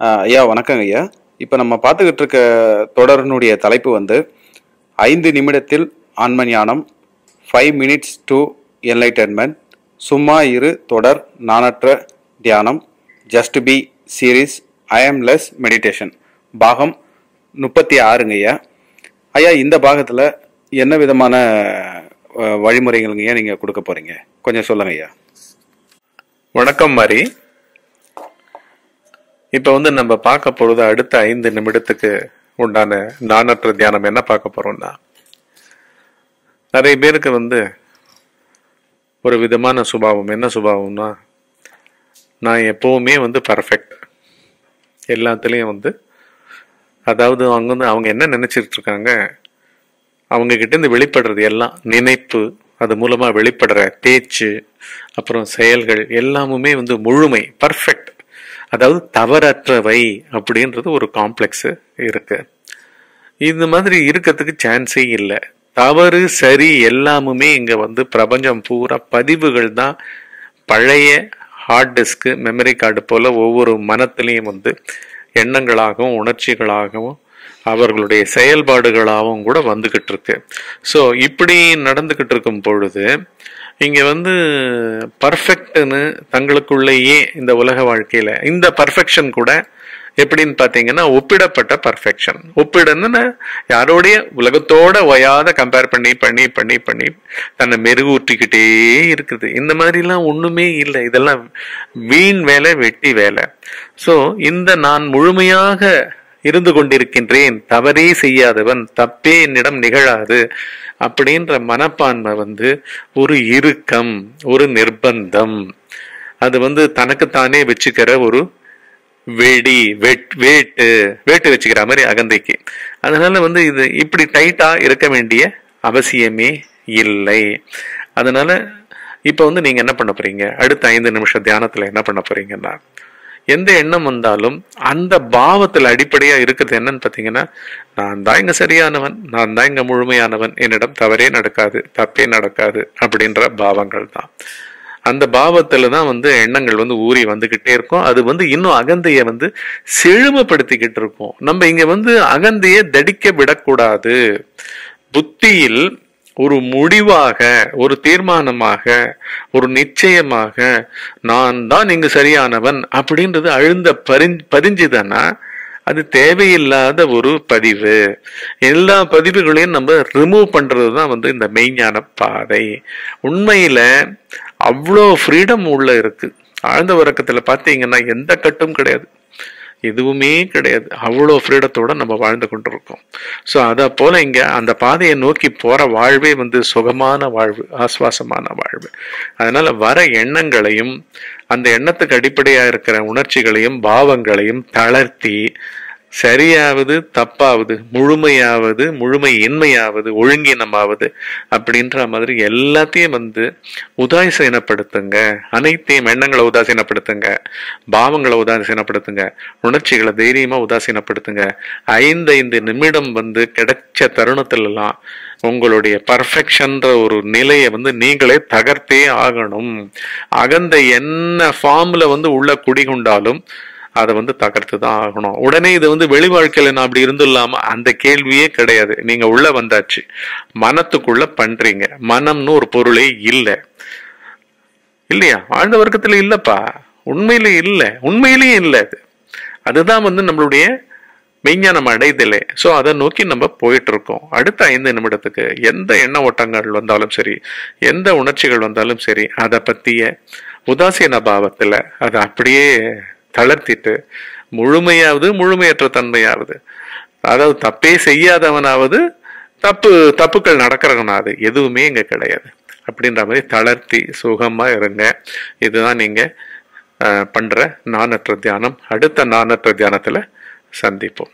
ஐயா வணக்கங்க ஐயா. இப்போ நம்ம பார்த்துக்கிட்டு இருக்க தொடரினுடைய தலைப்பு வந்து ஐந்து நிமிடத்தில் ஆன்ம ஞானம் ஃபைவ் மினிட்ஸ் டு என்லைட்டன்மெண்ட் சும்மா இரு தொடர் நாணற்ற தியானம் just be series aimless meditation பாகம் முப்பத்தி ஆறுங்க ஐயா. ஐயா இந்த பாகத்தில் என்ன விதமான வழிமுறைகளுங்க ஐயா நீங்கள் கொடுக்க போகிறீங்க கொஞ்சம் சொல்லுங்க ஐயா. வணக்கம் மாதிரி இப்போ வந்து நம்ம பார்க்க போகிறது அடுத்த ஐந்து நிமிடத்துக்கு உண்டான நானற்ற தியானம். என்ன பார்க்க போகிறோம்னா நிறைய பேருக்கு வந்து ஒரு விதமான சுபாவம். என்ன சுபாவம்னா நான் எப்பவுமே வந்து பர்ஃபெக்ட் எல்லாத்துலேயும் வந்து அதாவது அவங்க வந்து அவங்க என்ன நினைச்சிட்டு இருக்காங்க அவங்க வெளிப்படுறது எல்லாம் நினைப்பு அது மூலமாக வெளிப்படுற பேச்சு அப்புறம் செயல்கள் எல்லாமுமே வந்து முழுமை பர்ஃபெக்ட் அதாவது தவறற்றவை அப்படின்றது ஒரு காம்ப்ளெக்ஸ் இருக்கு. இந்த மாதிரி இருக்கிறதுக்கு சான்ஸே இல்லை. தவறு சரி எல்லாமுமே இங்கே வந்து பிரபஞ்சம் பூரா பதிவுகள் தான். பழைய ஹார்ட் டிஸ்க்கு மெமரி கார்டு போல் ஒவ்வொரு மனத்திலையும் வந்து எண்ணங்களாகவும் உணர்ச்சிகளாகவும் அவர்களுடைய செயல்பாடுகளாகவும் கூட வந்துக்கிட்டு இருக்கு. ஸோ இப்படி நடந்துக்கிட்டு இருக்கும் பொழுது இங்கே வந்து பர்ஃபெக்ட்னு தங்களுக்குள்ளேயே இந்த உலக வாழ்க்கையில் இந்த பர்ஃபெக்ஷன் கூட எப்படின்னு பார்த்தீங்கன்னா ஒப்பிடப்பட்ட பர்ஃபெக்ஷன் ஒப்பிடன்னு யாரோடைய உலகத்தோட ஒயாத கம்பேர் பண்ணி பண்ணி பண்ணி பண்ணி தன்னை மெருகூற்றிக்கிட்டே இருக்குது. இந்த மாதிரிலாம் ஒன்றுமே இல்லை. இதெல்லாம் வீண் வேலை வெட்டி வேலை. ஸோ இந்த நான் முழுமையாக இருந்து கொண்டிருக்கின்றேன் தவறே செய்யாதவன் தப்பே என்னிடம் நிகழாது அப்படின்ற மனப்பான்மை வந்து ஒரு இறுக்கம் ஒரு நிர்பந்தம். அது வந்து தனக்குத்தானே வச்சுக்கிற ஒரு வெடி வெட் வேட்டு வேட்டு வச்சுக்கிற மாதிரி அகந்தைக்கு. அதனால வந்து இது இப்படி டைட்டா இருக்க வேண்டிய அவசியமே இல்லை. அதனால இப்போ வந்து நீங்க என்ன பண்ண போறீங்க? அடுத்த ஐந்து நிமிஷம் தியானத்துல என்ன பண்ண போறீங்கன்னா எந்த எண்ணம் வந்தாலும் அந்த பாவத்தில் அடிப்படையாக இருக்கிறது என்னன்னு பார்த்தீங்கன்னா நான் தான் இங்கே சரியானவன் நான் தான் இங்கே முழுமையானவன் என்னிடம் தவறே நடக்காது தப்பே நடக்காது அப்படின்ற பாவங்கள் தான். அந்த பாவத்தில் தான் வந்து எண்ணங்கள் வந்து ஊறி வந்துக்கிட்டே இருக்கும். அது வந்து இன்னும் அகந்தையை வந்து செழுமைப்படுத்திக்கிட்டு இருக்கும். நம்ம இங்கே வந்து அகந்தையை தடிக்க விடக்கூடாது. புத்தியில் ஒரு முடிவாக ஒரு தீர்மானமாக ஒரு நிச்சயமாக நான் தான் இங்கு சரியானவன் அப்படின்றது அழுந்த பரி பதிஞ்சுதானா அது தேவையில்லாத ஒரு பதிவு. எல்லா பதிவுகளையும் நம்ம ரிமூவ் பண்றது தான் வந்து இந்த மெய்ஞான பாதை. உண்மையில அவ்வளோ ஃப்ரீடம் உள்ள இருக்கு. ஆழ்ந்த உறக்கத்தில் பார்த்தீங்கன்னா எந்த கட்டும் கிடையாது. எதுவுமே கிடையாது. அவ்வளோ ஃப்ரீடத்தோடு நம்ம வாழ்ந்து கொண்டிருக்கோம். ஸோ அதை போல் இங்கே அந்த பாதையை நோக்கி போகிற வாழ்வே வந்து சுகமான வாழ்வு ஆஸ்வாசமான வாழ்வு. அதனால் வர எண்ணங்களையும் அந்த எண்ணத்துக்கு அடிப்படையாக இருக்கிற உணர்ச்சிகளையும் பாவங்களையும் தளர்த்தி சரியாவது தப்பாவது முழுமையாவது முழுமை இன்மையாவது ஒழுங்கினமாவது அப்படின்ற மாதிரி எல்லாத்தையும் வந்து உதாசீனப்படுத்துங்க. அனைத்தையும் எண்ணங்களை உதாசீனப்படுத்துங்க. பாவங்களை உதாசீனப்படுத்துங்க. உணர்ச்சிகளை தைரியமா உதாசீனப்படுத்துங்க. ஐந்து ஐந்து நிமிடம் வந்து கிடைச்ச தருணத்திலலாம் உங்களுடைய பர்ஃபெக்ஷன்ற ஒரு நிலையை வந்து நீங்களே தகர்த்தே ஆகணும். அகந்த என்ன ஃபார்ம்ல வந்து உள்ள குடிகொண்டாலும் அதை வந்து தகர்த்து தான் ஆகணும். உடனே இது வந்து வெளி வாழ்க்கையில் நான் அப்படி இருந்துடலாமா அந்த கேள்வியே கிடையாது. நீங்க உள்ள வந்தாச்சு. மனத்துக்குள்ள பண்றீங்க. மனம்னு ஒரு பொருளே இல்லை. இல்லையா? ஆழ்ந்த வர்க்கத்துல இல்லப்பா. உண்மையிலே இல்லை. உண்மையிலேயே இல்லை அது. அதுதான் வந்து நம்மளுடைய மெய்ஞானம் அடைதலே. ஸோ அதை நோக்கி நம்ம போயிட்டு இருக்கோம் அடுத்த ஐந்து நிமிடத்துக்கு எந்த எண்ண ஓட்டங்கள் வந்தாலும் சரி எந்த உணர்ச்சிகள் வந்தாலும் சரி அதை பற்றிய உதாசீன பாவத்தில் அதை அப்படியே தளர்த்திட்டு முழுமையாவது முழுமையற்ற தன்மையாவது. அதாவது தப்பே செய்யாதவனாவது தப்பு தப்புக்கள் நடக்கிறவனாவது எதுவுமே இங்கே கிடையாது. அப்படின்ற மாதிரி தளர்த்தி சுகமாக இருங்க. இதுதான் நீங்கள் பண்ணுற நானற்ற தியானம். அடுத்த நானற்ற தியானத்தில் சந்திப்போம்.